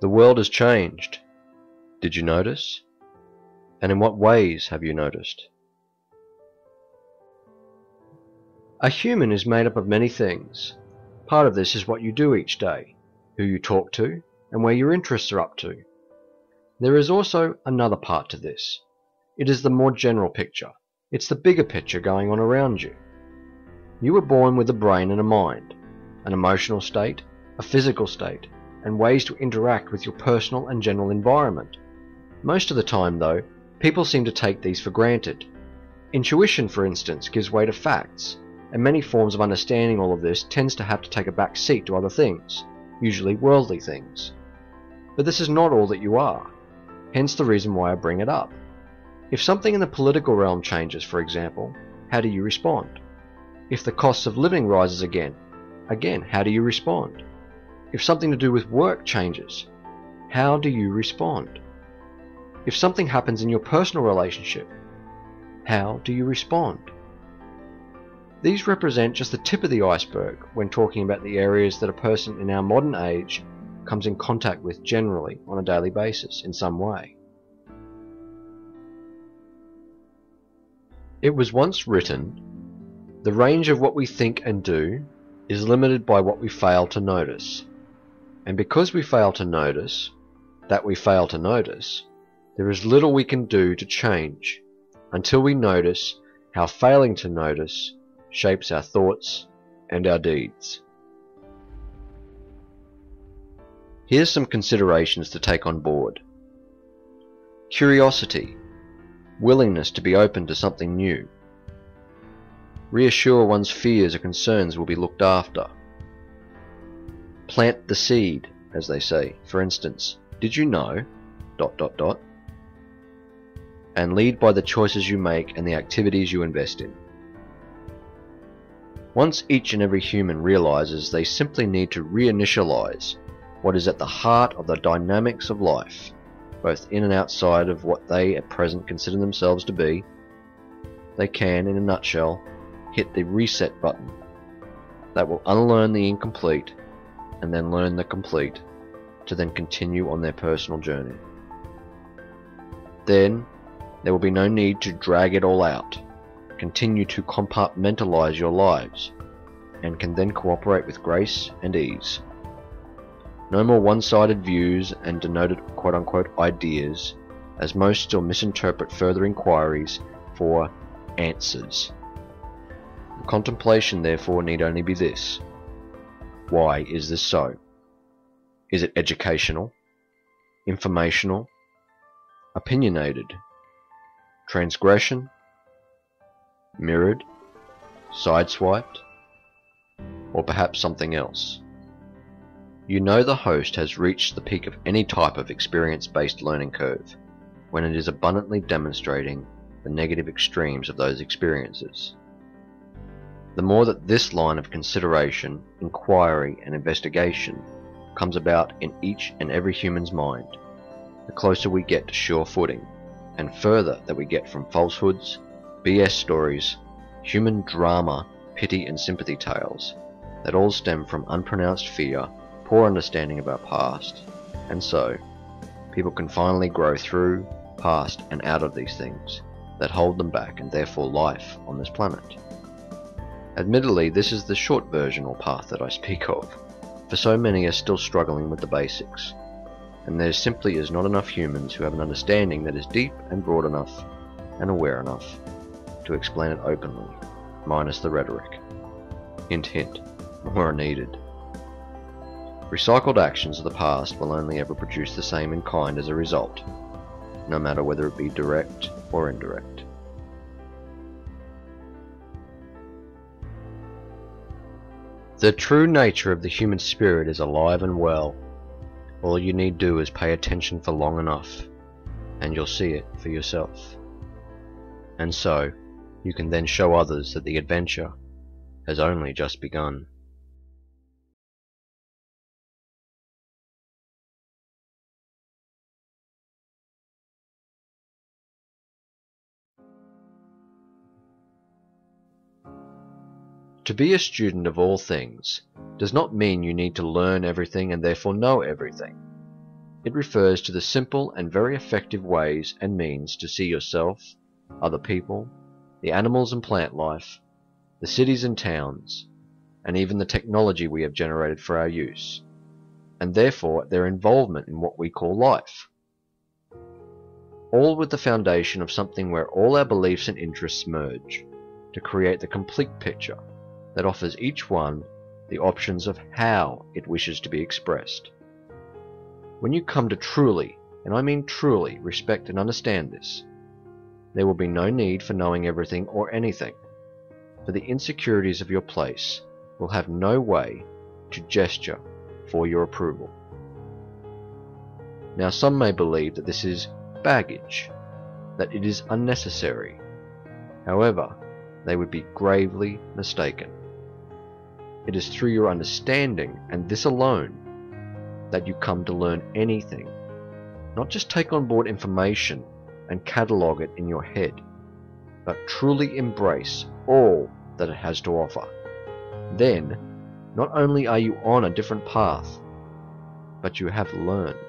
The world has changed. Did you notice? And in what ways have you noticed? A human is made up of many things. Part of this is what you do each day, who you talk to, and where your interests are up to. There is also another part to this. It is the more general picture. It's the bigger picture going on around you. You were born with a brain and a mind, an emotional state, a physical state, and ways to interact with your personal and general environment. Most of the time, though, people seem to take these for granted. Intuition, for instance, gives way to facts, and many forms of understanding all of this tends to have to take a back seat to other things, usually worldly things. But this is not all that you are, hence the reason why I bring it up. If something in the political realm changes, for example, how do you respond? If the cost of living rises again, again, how do you respond? If something to do with work changes, how do you respond? If something happens in your personal relationship, how do you respond? These represent just the tip of the iceberg when talking about the areas that a person in our modern age comes in contact with generally on a daily basis in some way. It was once written, the range of what we think and do is limited by what we fail to notice. And because we fail to notice, that we fail to notice, there is little we can do to change until we notice how failing to notice shapes our thoughts and our deeds. Here's some considerations to take on board. Curiosity, willingness to be open to something new. Reassure one's fears or concerns will be looked after. Plant the seed, as they say. For instance, did you know? Dot dot dot. And lead by the choices you make and the activities you invest in. Once each and every human realizes they simply need to reinitialize what is at the heart of the dynamics of life, both in and outside of what they at present consider themselves to be, they can, in a nutshell, hit the reset button that will unlearn the incomplete and then learn the complete to then continue on their personal journey. Then there will be no need to drag it all out continue to compartmentalize your lives, and can then cooperate with grace and ease. No more one-sided views and denoted quote-unquote ideas, as most still misinterpret further inquiries for answers. The contemplation therefore need only be this. Why is this so? Is it educational? Informational? Opinionated? Transgression? mirrored, sideswiped, or perhaps something else. You know the host has reached the peak of any type of experience-based learning curve when it is abundantly demonstrating the negative extremes of those experiences. The more that this line of consideration, inquiry, and investigation comes about in each and every human's mind, the closer we get to sure footing, and further that we get from falsehoods, BS stories, human drama, pity and sympathy tales that all stem from unpronounced fear, poor understanding of our past, and so people can finally grow through, past, and out of these things that hold them back and therefore life on this planet. Admittedly, this is the short version or path that I speak of, for so many are still struggling with the basics, and there simply is not enough humans who have an understanding that is deep and broad enough and aware enough to explain it openly, minus the rhetoric. Hint hint, more are needed. Recycled actions of the past will only ever produce the same in kind as a result, no matter whether it be direct or indirect. The true nature of the human spirit is alive and well. All you need do is pay attention for long enough, and you'll see it for yourself. And so, you can then show others that the adventure has only just begun. To be a student of all things does not mean you need to learn everything and therefore know everything. It refers to the simple and very effective ways and means to see yourself, other people, the animals and plant life, the cities and towns, and even the technology we have generated for our use, and therefore their involvement in what we call life. All with the foundation of something where all our beliefs and interests merge to create the complete picture that offers each one the options of how it wishes to be expressed. When you come to truly, and I mean truly, respect and understand this, there will be no need for knowing everything or anything, for the insecurities of your place will have no way to gesture for your approval. Now some may believe that this is baggage, that it is unnecessary. However, they would be gravely mistaken. It is through your understanding, and this alone, that you come to learn anything. Not just take on board information and catalogue it in your head, but truly embrace all that it has to offer. Then, not only are you on a different path, but you have learned.